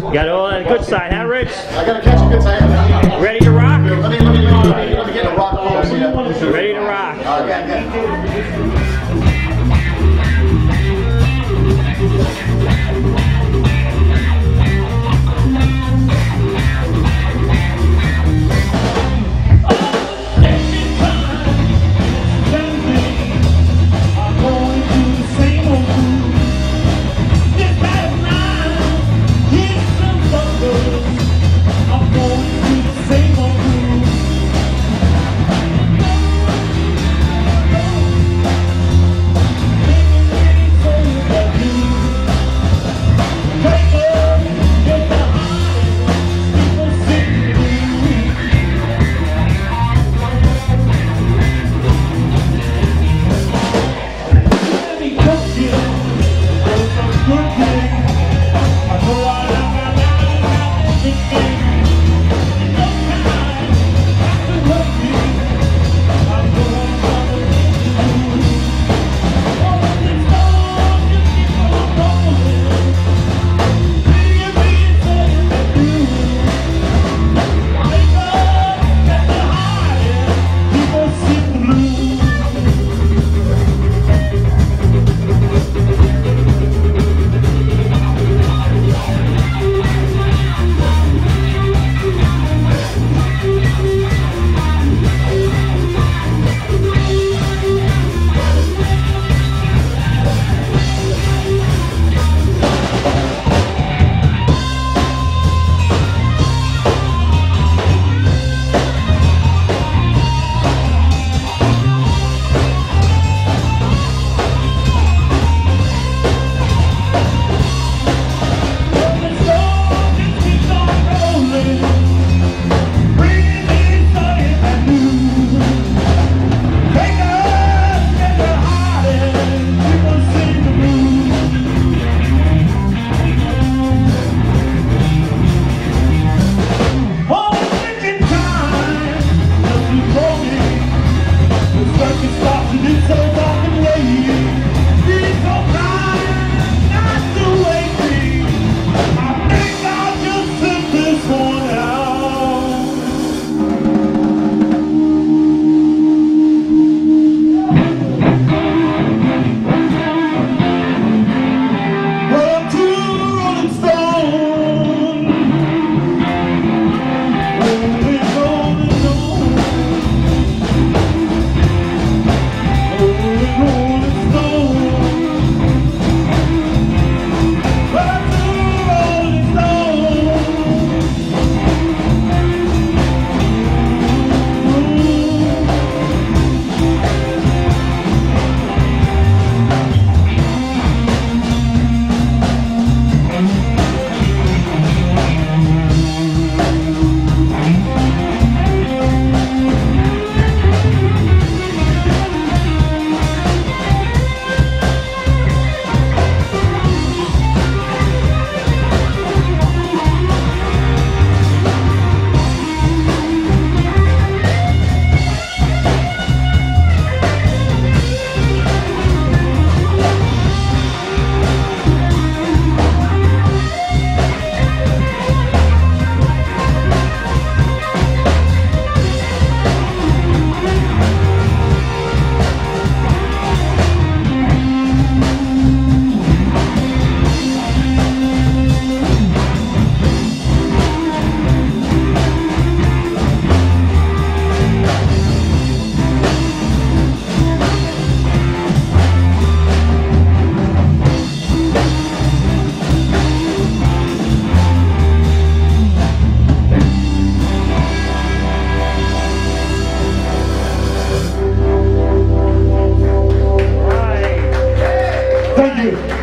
Got all on the good side, huh, Rich? I gotta catch a good side. Ready to rock? Let me, let me, let me, let me, get a rock pose here. Ready to rock. Okay, okay. Right. Thank you.